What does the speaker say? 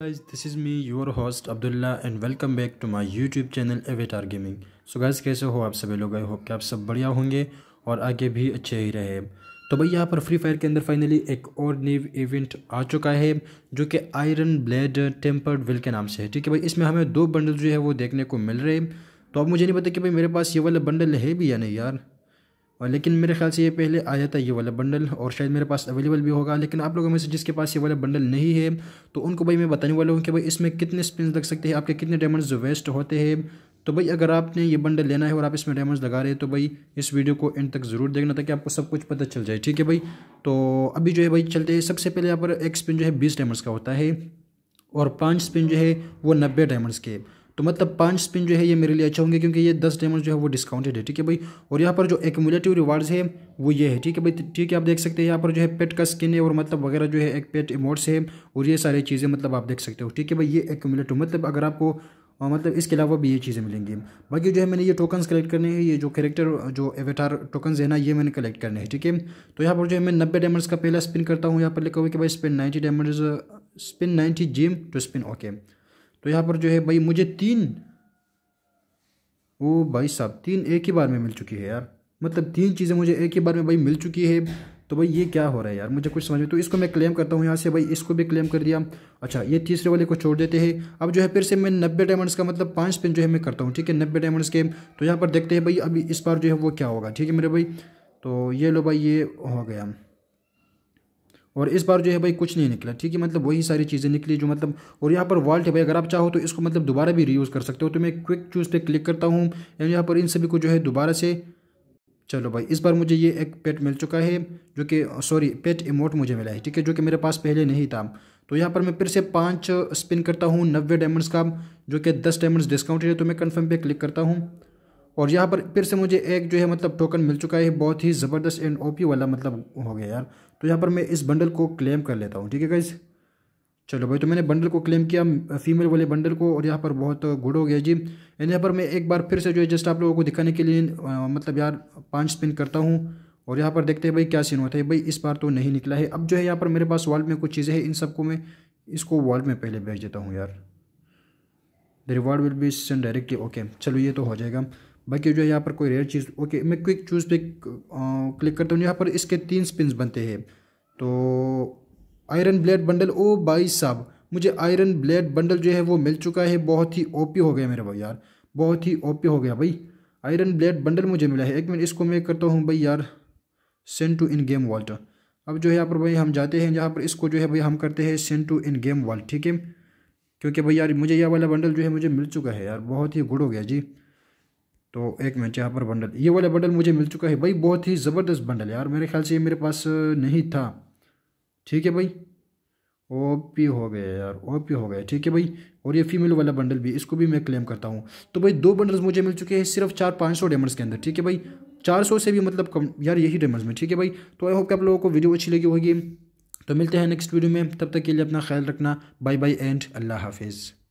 guys, this is me, your host Abdullah and welcome back to my YouTube channel avatar gaming so guys कैसे हो आप सभी लोग? I hope कि आप सब बढ़िया होंगे और आगे भी अच्छे ही रहे। तो भाई, यहाँ पर फ्री फायर के अंदर फाइनली एक और न्यू इवेंट आ चुका है, जो कि आयरन ब्लेड टेम्पर्ड विल के नाम से है। ठीक है भाई, इसमें हमें दो बंडल जो है वो देखने को मिल रहे हैं। तो अब मुझे नहीं पता कि भाई मेरे पास ये वाला बंडल है भी या नहीं यार। और लेकिन मेरे ख्याल से ये पहले आया था ये वाला बंडल और शायद मेरे पास अवेलेबल भी होगा, लेकिन आप लोगों में से जिसके पास ये वाला बंडल नहीं है तो उनको भाई मैं बताने वाला हूँ कि भाई इसमें कितने स्पिन लग सकते हैं, आपके कितने डायमंड्स वेस्ट होते हैं। तो भाई अगर आपने ये बंडल लेना है और आप इसमें डायमंड्स लगा रहे हैं तो भाई इस वीडियो को एंड तक ज़रूर देखना ताकि आपको सब कुछ पता चल जाए, ठीक है भाई? तो अभी जो है भाई चलते हैं, सबसे पहले यहाँ पर एक स्पिन जो है बीस डायमंड्स का होता है, और पाँच स्पिन जो है वो नब्बे डायमंड्स के। तो मतलब पाँच स्पिन जो है ये मेरे लिए अच्छा होंगे क्योंकि ये दस डायमंड जो है वो डिस्काउंटेड है, ठीक है भाई? और यहाँ पर जो एक्मुलेटिव रिवार्ड्स है, वो ये है, ठीक है भाई? ठीक है, आप देख सकते हैं यहाँ पर जो है पेट का स्किन है और मतलब वगैरह जो है एक पेट इमोट्स है और ये सारी चीज़ें मतलब आप देख सकते हो, ठीक है भाई? ये एक्मुलेटिव मतलब अगर आपको और मतलब इसके अलावा भी ये चीज़ें मिलेंगी। बाकी जो है मैंने ये टोकन्स कलेक्ट करने हैं, ये जो कैरेक्टर जो एवेटार टोकन्स है ना, ये मैंने कलेक्ट करने हैं, ठीक है? तो यहाँ पर जो है मैं नब्बे डायमंड्स का पहला स्पिन करता हूँ, यहाँ पर लिखा हुआ कि भाई spin ninety diamonds spin ninety gem to spin okay तो यहाँ पर जो है भाई मुझे तीन, ओ भाई साहब, तीन एक ही बार में मिल चुकी है यार। मतलब तीन चीज़ें मुझे एक ही बार में भाई मिल चुकी है। तो भाई ये क्या हो रहा है यार? मुझे कुछ समझ में तो इसको मैं क्लेम करता हूँ यहाँ से भाई, इसको भी क्लेम कर दिया। अच्छा ये तीसरे वाले को छोड़ देते हैं। अब जो है फिर से मैं नब्बे डायमंड्स का मतलब पाँच पिन जो है मैं करता हूँ, ठीक है? नब्बे डायमंड्स के। तो यहाँ पर देखते हैं भाई, अभी इस बार जो है वो क्या होगा, ठीक है मेरे भाई? तो ये लो भाई, ये हो गया। और इस बार जो है भाई कुछ नहीं निकला, ठीक है? मतलब वही सारी चीज़ें निकली जो मतलब और यहाँ पर वॉल्ट है भाई, अगर आप चाहो तो इसको मतलब दोबारा भी रीयूज़ कर सकते हो। तो मैं क्विक चूज़ पे क्लिक करता हूँ एंड यहाँ पर इन सभी को जो है दोबारा से, चलो भाई, इस बार मुझे ये एक पेट मिल चुका है जो कि सॉरी पेट इमोट मुझे मिला है, ठीक है? जो कि मेरे पास पहले नहीं था। तो यहाँ पर मैं फिर से पाँच स्पिन करता हूँ, नब्बे डायमंड्स का, जो कि दस डायमंड्स डिस्काउंटेड है तो मैं कन्फर्म पे क्लिक करता हूँ। और यहाँ पर फिर से मुझे एक जो है मतलब टोकन मिल चुका है, बहुत ही ज़बरदस्त एंड ओपी वाला मतलब हो गया यार। तो यहाँ पर मैं इस बंडल को क्लेम कर लेता हूँ ठीक है गाइज़ चलो भाई तो मैंने बंडल को क्लेम किया फीमेल वाले बंडल को और यहाँ पर बहुत गुड हो गया जी। एंड यहाँ पर मैं एक बार फिर से जो है जस्ट आप लोगों को दिखाने के लिए आ, मतलब यार पाँच स्पिन करता हूँ। और यहाँ पर देखते हैं भाई क्या सीन होता है भाई इस बार तो नहीं निकला है। अब जो है यहाँ पर मेरे पास वॉल्ट में कुछ चीज़ें हैं इन सबको मैं इसको वॉल्ट में पहले भेज देता हूँ यार। The reward will be send directly okay चलो ये तो हो जाएगा। बाकी जो है यहाँ पर कोई रेयर चीज़ ओके मैं क्विक चूज़ पे क्लिक करता हूँ। यहाँ पर इसके तीन स्पिन बनते हैं। तो आयरन ब्लेड बंडल ओ भाई साहब, मुझे आयरन ब्लेड बंडल जो है वो मिल चुका है। बहुत ही ओपी हो गया मेरे भाई यार। बहुत ही ओपी हो गया भाई। आयरन ब्लेड बंडल मुझे मिला है। एक मिनट इसको मैं करता हूँ भाई यार send to in game vault अब जो है यहाँ पर भाई हम जाते हैं। यहाँ पर इसको जो है भाई हम करते हैं send to in game vault ठीक है? क्योंकि भाई यार मुझे यह वाला बंडल जो है मुझे मिल चुका है यार। बहुत ही गुड हो गया जी। तो एक मिनट, यहाँ पर बंडल। ये वाला बंडल मुझे मिल चुका है भाई, बहुत ही ज़बरदस्त बंडल यार, मेरे ख्याल से ये मेरे पास नहीं था। ठीक है भाई? ओ पी हो गया यार ओ पी हो गया। ठीक है भाई? और ये फीमेल वाला बंडल भी, इसको भी मैं क्लेम करता हूँ। तो भाई, दो बंडल्स मुझे मिल चुके हैं सिर्फ़ चार पाँच सौ डेमर्स के अंदर। ठीक है भाई? चार सौ से भी मतलब कम, यार यही डेमर्स में। ठीक है भाई? तो आई होप आप लोगों को वीडियो अच्छी लगी होगी। तो मिलते हैं नेक्स्ट वीडियो में। तब तक के लिए अपना ख्याल रखना। बाय बाय एंड अल्लाह हाफिज़